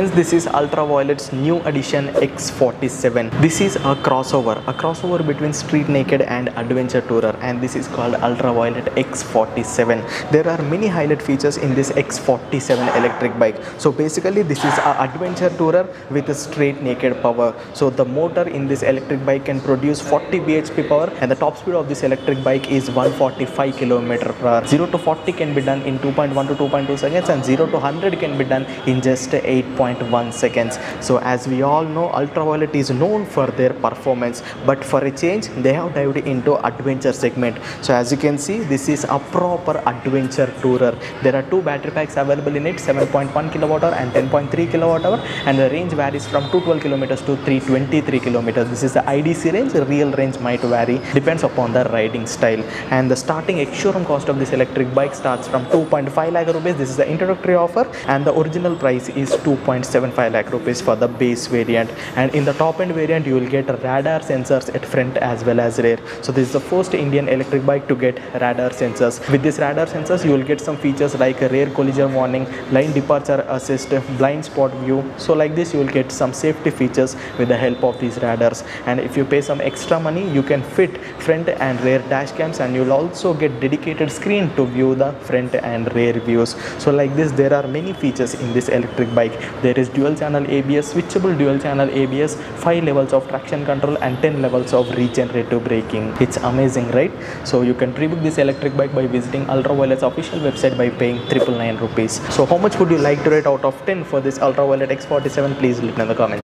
Friends, this is Ultraviolette's new edition X47. This is a crossover, a crossover between Street Naked and Adventure Tourer, and this is called Ultraviolette X47. There are many highlight features in this X47 electric bike. So basically, this is an Adventure Tourer with a straight naked power. So the motor in this electric bike can produce 40 bhp power, and the top speed of this electric bike is 145 km per hour. 0 to 40 can be done in 2.1 to 2.2 seconds, and 0 to 100 can be done in just 8.1 seconds. So as we all know, Ultraviolette is known for their performance, but for a change, they have dived into adventure segment. So as you can see, this is a proper adventure tourer. There are two battery packs available in it, 7.1 kilowatt hour and 10.3 kilowatt hour, and the range varies from 212 kilometers to 323 kilometers. This is the IDC range. The real range might vary, depends upon the riding style. And the starting ex-showroom cost of this electric bike starts from 2.5 lakh rupees. This is the introductory offer, and the original price is 2.75 lakh rupees for the base variant. And in the top end variant, you will get radar sensors at front as well as rear. So this is the first Indian electric bike to get radar sensors. With this radar sensors, you will get some features like rear collision warning, lane departure assist, blind spot view. So like this, you will get some safety features with the help of these radars. And if you pay some extra money, you can fit front and rear dash cams, and you'll also get dedicated screen to view the front and rear views. So like this, there are many features in this electric bike. There is dual channel ABS, switchable dual channel ABS, 5 levels of traction control and 10 levels of regenerative braking. It's amazing, right? So you can pre-book this electric bike by visiting Ultraviolette's official website by paying 999 rupees. So how much would you like to rate out of 10 for this Ultraviolette X47? Please let me in the comments.